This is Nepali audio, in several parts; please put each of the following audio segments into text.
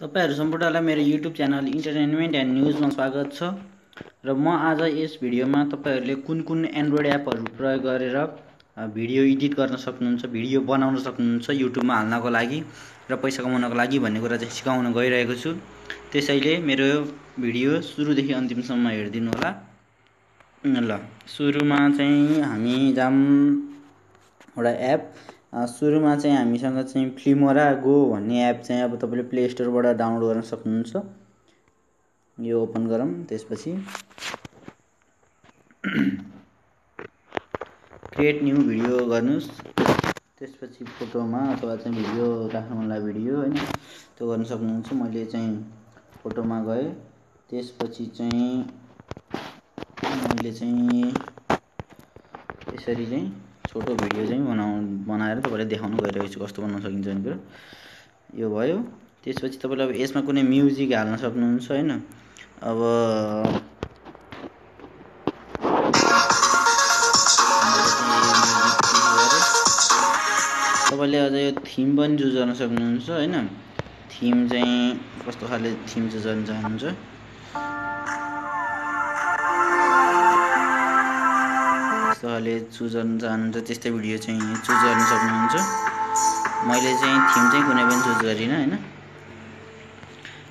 तपाईँहरू सम्पूर्णलाई मेरो युट्युब च्यानल इन्टरटेनमेन्ट एन्ड न्युजमा स्वागत छ र म आज यस भिडियोमा तपाईँहरूले कुन कुन एन्ड्रोइड एपहरू प्रयोग गरेर भिडियो एडिट गर्न सक्नुहुन्छ भिडियो बनाउन सक्नुहुन्छ युट्युबमा हाल्नको लागि र पैसा कमाउनको लागि भन्ने कुरा चाहिँ सिकाउन गइरहेको छु। त्यसैले मेरो भिडियो सुरुदेखि अन्तिमसम्म हेरिदिनु होला। ल सुरुमा चाहिँ हामी जाम एउटा एप सुरुमा चाहिँ हामीसँग चाहिँ फ्लिमोरा गो भन्ने एप चाहिँ अब तपाईँले प्ले स्टोरबाट डाउनलोड गर्न सक्नुहुन्छ। यो ओपन गरौँ त्यसपछि क्रिएट न्यू भिडियो गर्नुहोस्। त्यसपछि फोटोमा अथवा चाहिँ भिडियो राख्नु मनलाई भिडियो होइन? त्यो गर्न सक्नुहुन्छ। मैले चाहिँ फोटोमा गएँ। त्यसपछि चाहिँ मैले चाहिँ यसरी चाहिँ छोटो भिडियो चाहिँ बनाउ बनाएर तपाईँलाई देखाउनु गइरहेको छु कस्तो बनाउन सकिन्छ भने कुरो यो भयो। त्यसपछि तपाईँले अब यसमा कुनै म्युजिक हाल्न सक्नुहुन्छ होइन? अब तपाईँले अझ यो थिम पनि चुज गर्न सक्नुहुन्छ होइन? थिम चाहिँ कस्तो खाले थिम चुज गर्न चाहनुहुन्छ? कस्तो चुज गर्न चाहनुहुन्छ त्यस्तै भिडियो चाहिँ चुज गर्न सक्नुहुन्छ। मैले चाहिँ थिम चाहिँ कुनै पनि चुज गरिनँ होइन?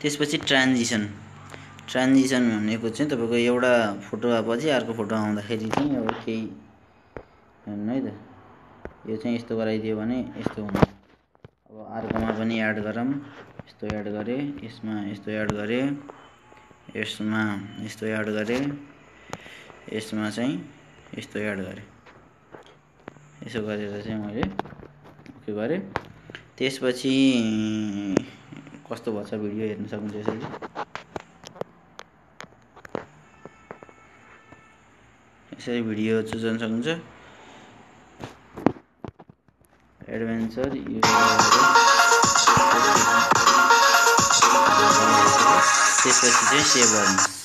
त्यसपछि ट्रान्जिसन ट्रान्जिसन भनेको चाहिँ तपाईँको एउटा फोटो आएपछि अर्को फोटो आउँदाखेरि चाहिँ अब केही हेर्नु है त। यो चाहिँ यस्तो गराइदियो भने यस्तो हुन्छ अब अर्कोमा पनि एड गरौँ। यस्तो एड गरेँ यसमा यस्तो एड गरेँ यसमा यस्तो एड गरेँ यसमा चाहिँ यस्तो एड गरेँ। यसो गरेर चाहिँ मैले ओके गरेँ त्यसपछि कस्तो भएछ भिडियो हेर्न सक्नुहुन्छ यसरी? यसरी भिडियो चुज गर्न सक्नुहुन्छ एडभेन्चर त्यसपछि चाहिँ सेभ गर्नुहोस्।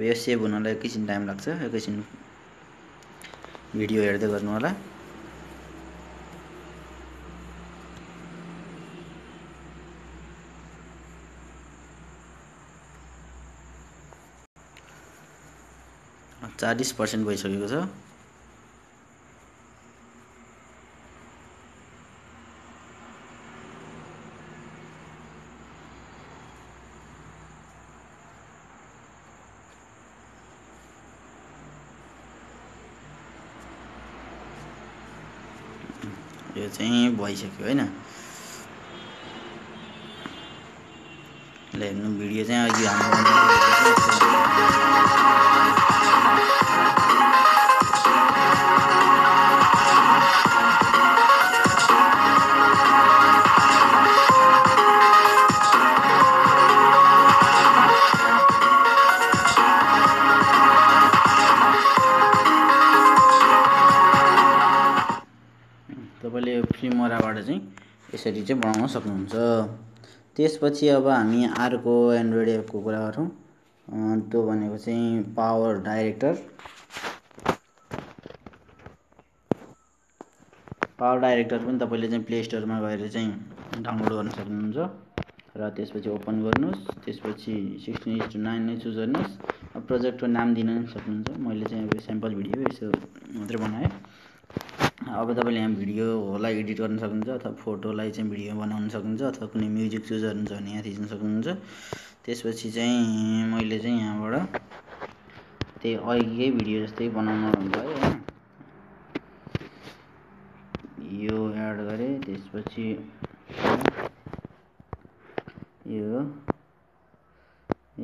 अब यो सेभ हुनलाई एकैछिन टाइम लाग्छ एकैछिन भिडियो हेर्दै गर्नु होला। चालिस पर्सेन्ट भइसकेको छ। यो चाहिँ भइसक्यो होइन। ल हेर्नु भिडियो चाहिँ अघि हाम्रो यसरी चाहिँ बनाउन सक्नुहुन्छ। त्यसपछि अब हामी अर्को एन्ड्रोइड एपको कुरा गरौँ। त्यो भनेको चाहिँ पावर डाइरेक्टर। पावर डाइरेक्टर पनि तपाईँले चाहिँ प्ले स्टोरमा गएर चाहिँ डाउनलोड गर्न सक्नुहुन्छ। र त्यसपछि ओपन गर्नुहोस्। त्यसपछि सिक्सटिन इस टू नाइन नै चुज गर्नुहोस्। प्रोजेक्टको नाम दिन सक्नुहुन्छ। मैले चाहिँ अब स्याम्पल भिडियो यसो मात्रै बनाएँ। अब तपाईँले यहाँ भिडियोलाई एडिट गर्न सक्नुहुन्छ अथवा फोटोलाई चाहिँ भिडियो बनाउन सक्नुहुन्छ अथवा कुनै म्युजिक चुज गर्नुहुन्छ भने यहाँ थिच्न सक्नुहुन्छ। त्यसपछि चाहिँ मैले चाहिँ यहाँबाट त्यही अघिकै भिडियो जस्तै बनाउनु भयो होइन। यो एड गरेँ त्यसपछि यो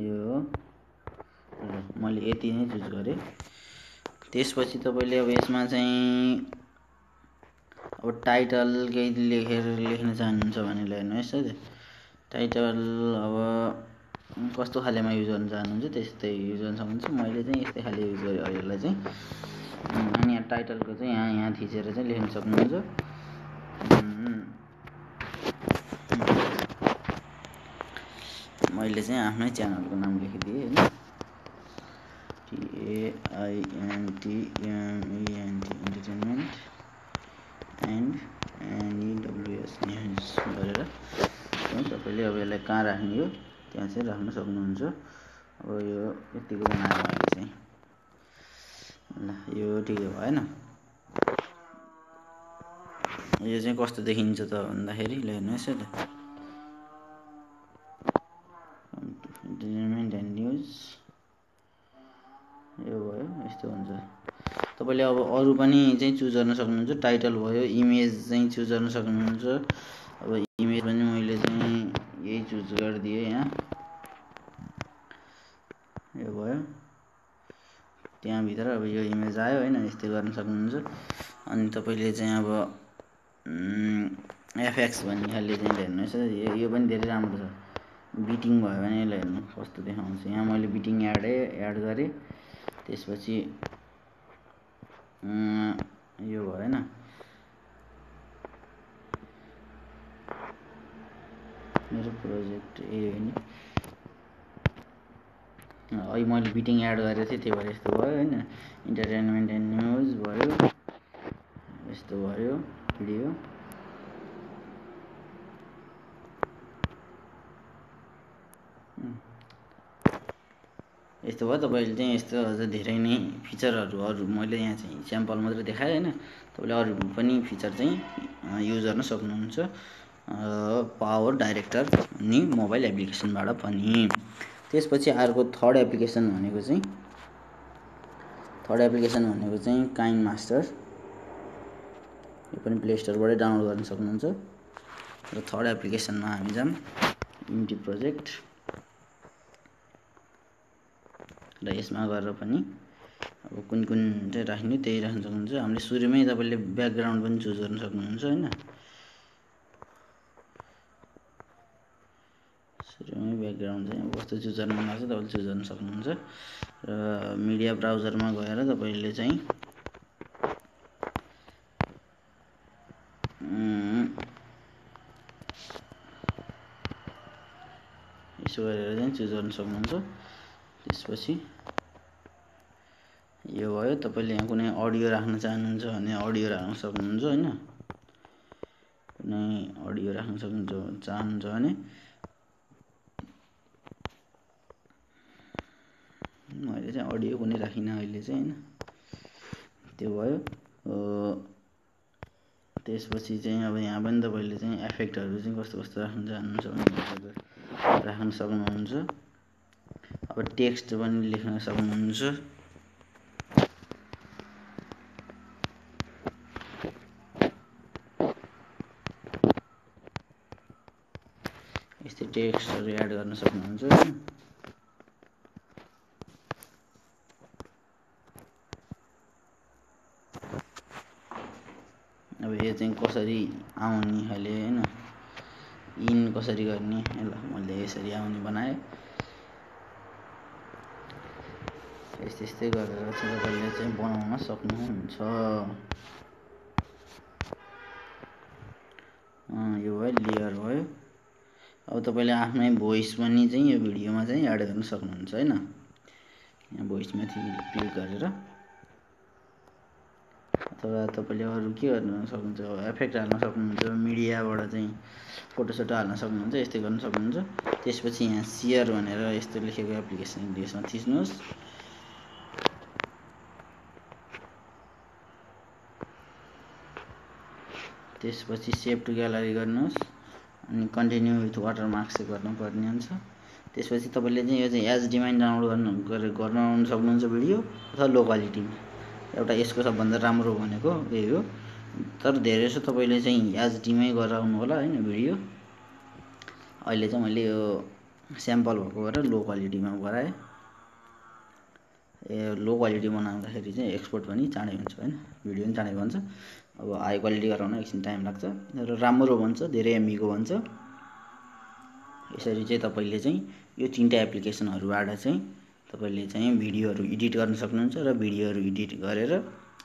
यो मैले यति नै चुज गरेँ। त्यसपछि तपाईँले अब यसमा चाहिँ अब टाइटल केही लेखेर लेख्न चाहनुहुन्छ भने हेर्नुहोस् है टाइटल अब कस्तो खालेमा युज गर्न चाहनुहुन्छ त्यस्तै युज गर्न सक्नुहुन्छ मैले चाहिँ यस्तै खाले युज गरेँ यसलाई चाहिँ। अनि यहाँ टाइटलको चाहिँ यहाँ यहाँ थिचेर चाहिँ लेख्न सक्नुहुन्छ। मैले चाहिँ आफ्नै च्यानलको नाम लेखिदिएँ होइन। टिएआइएनटिएमइएनटी इन्टरटेनमेन्ट एन्ड एनइडब्लुएस न्युज गरेर चाहिँ तपाईँले अब यसलाई कहाँ राख्ने हो? त्यहाँ चाहिँ राख्न सक्नुहुन्छ। अब यो यतिको बनाएर मैले चाहिँ ल यो ठिकै भएन यो चाहिँ कस्तो देखिन्छ त भन्दाखेरि ल हेर्नुहोस् है त। इन्टरटेनमेन्ट एन्ड न्युज यो भयो यस्तो हुन्छ। तपाईँले अब अरू पनि चाहिँ चुज गर्न सक्नुहुन्छ। टाइटल भयो इमेज चाहिँ चुज गर्न सक्नुहुन्छ। अब इमेज पनि मैले चाहिँ यही चुज गरिदिएँ यहाँ। यो भयो। त्यहाँभित्र अब यो इमेज आयो होइन यस्तै गर्न सक्नुहुन्छ। अनि तपाईँले चाहिँ अब एफएक्स भन्ने खाले चाहिँ हेर्नुहोस् यो पनि धेरै राम्रो छ। बिटिङ भयो भने यसलाई हेर्नु कस्तो देखाउँछ। यहाँ मैले बिटिङ एडै एड गरेँ। त्यसपछि यो भएन मेरो प्रोजेक्ट ए होइन अहिले मैले बिटिङ एड गरेको थिएँ त्यही भएर यस्तो भयो होइन। इन्टरटेनमेन्ट एन्ड न्युज भयो यस्तो भयो भिडियो। यस्तो भयो तपाईँले चाहिँ यस्तो अझ धेरै नै फिचरहरू अरू मैले यहाँ चाहिँ स्याम्पल मात्रै देखाएँ होइन। तपाईँले अरू पनि फिचर चाहिँ युज गर्न सक्नुहुन्छ। पावर डाइरेक्टर अनि मोबाइल एप्लिकेसनबाट पनि। त्यसपछि अर्को थर्ड एप्लिकेसन भनेको चाहिँ थर्ड एप्लिकेसन भनेको चाहिँ काइन मास्टर यो पनि प्ले स्टोरबाटै डाउनलोड गर्न सक्नुहुन्छ. र थर्ड एप्लिकेसनमा हामी जाऊँ युनिटी प्रोजेक्ट र यसमा गरेर पनि अब कुन कुन चाहिँ राख्ने त्यही राख्न सक्नुहुन्छ। हामीले सुरुमै तपाईँले ब्याकग्राउन्ड पनि चुज गर्न सक्नुहुन्छ होइन? सुरुमै ब्याकग्राउन्ड चाहिँ कस्तो चुज मन लाग्छ तपाईँले चुज गर्न सक्नुहुन्छ। र मिडिया ब्राउजरमा गएर तपाईँले चाहिँ यसो गरेर चाहिँ चुज गर्न सक्नुहुन्छ। त्यसपछि यो भयो तपाईँले यहाँ कुनै अडियो राख्न चाहनुहुन्छ भने अडियो राख्न सक्नुहुन्छ होइन? कुनै अडियो राख्न सक्नुहुन्छ चाहनुहुन्छ भने मैले चाहिँ अडियो कुनै राखिनँ अहिले चाहिँ होइन? त्यो भयो। त्यसपछि चाहिँ अब यहाँ पनि तपाईँले चाहिँ एफेक्टहरू चाहिँ कस्तो कस्तो राख्न चाहनुहुन्छ भने राख्न सक्नुहुन्छ। अब टेक्स्ट पनि लेख्न सक्नुहुन्छ। यस्तै टेक्स्टहरू एड गर्न सक्नुहुन्छ अब यो चाहिँ कसरी आउने खाले होइन इन कसरी गर्ने ल मैले यसरी आउने बनाएँ। यस्तै यस्तै गरेर चाहिँ तपाईँले चाहिँ बनाउन सक्नुहुन्छ। यो भयो लेयर भयो। अब तपाईँले आफ्नै भोइस पनि चाहिँ यो भिडियोमा चाहिँ एड गर्न सक्नुहुन्छ होइन। यहाँ क्लिक गरेर। अथवा तपाईँले अरू के गर्न सक्नुहुन्छ? एफेक्ट हाल्न सक्नुहुन्छ? मिडियाबाट चाहिँ फोटोसोटो हाल्न सक्नुहुन्छ? यस्तै गर्न सक्नुहुन्छ? त्यसपछि यहाँ सेयर भनेर यस्तो लेखेको एप्लिकेसन यसमा थिच्नुहोस्। त्यसपछि सेभ टु ग्यालरी गर्नुहोस्। अनि कन्टिन्यू विथ वाटर मार्क चाहिँ गर्नुपर्ने हुन्छ। त्यसपछि तपाईँले चाहिँ यो चाहिँ एच डिमाइन डाउनलोड गर्नु गरेर गर्न सक्नुहुन्छ भिडियो अथवा लो क्वालिटीमा एउटा यसको सबभन्दा राम्रो भनेको यही हो। तर धेरै जस्तो तपाईँले चाहिँ एच डीमै गराउनु होला होइन भिडियो। अहिले चाहिँ मैले यो स्याम्पल भएको भएर लो क्वालिटीमा गराएँ। ए लो क्वालिटी बनाउँदाखेरि चाहिँ एक्सपोर्ट पनि चाँडै हुन्छ होइन भिडियो पनि चाँडै भन्छ अब हाई क्वालिटी गराउन एकछिन टाइम लाग्छ र राम्रो भन्छ धेरै एमबीको भन्छ यसरी चाहिँ तपाईँले चाहिँ यो तिनवटा एप्लिकेसनहरूबाट चाहिँ तपाईँले चाहिँ भिडियोहरू एडिट गर्न सक्नुहुन्छ र भिडियोहरू एडिट गरेर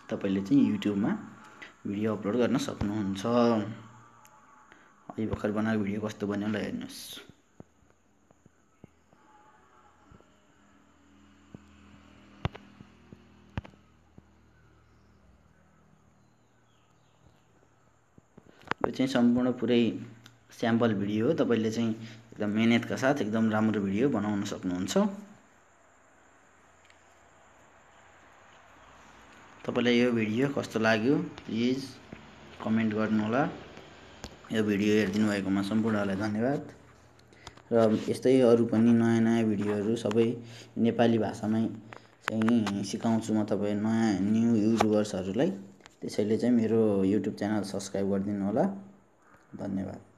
तपाईँले चाहिँ युट्युबमा भिडियो अपलोड गर्न सक्नुहुन्छ। अहिले भर्खर बनाएको भिडियो कस्तो बन्यो ल हेर्नुहोस्। यो चाहिँ सम्पूर्ण पुरै स्याम्पल भिडियो हो। तपाईँले चाहिँ एकदम मिहिनेतका साथ एकदम राम्रो भिडियो बनाउन सक्नुहुन्छ। तपाईँलाई यो भिडियो कस्तो लाग्यो प्लिज कमेन्ट गर्नुहोला। यो भिडियो हेरिदिनु भएकोमा सम्पूर्णलाई धन्यवाद। र यस्तै अरू पनि नयाँ नयाँ भिडियोहरू सबै नेपाली भाषामै चाहिँ सिकाउँछु म तपाईँ नयाँ न्यु युट्युबर्सहरूलाई त्यसैले चाहिँ मेरो युट्युब च्यानल सब्सक्राइब गरिदिनु होला धन्यवाद।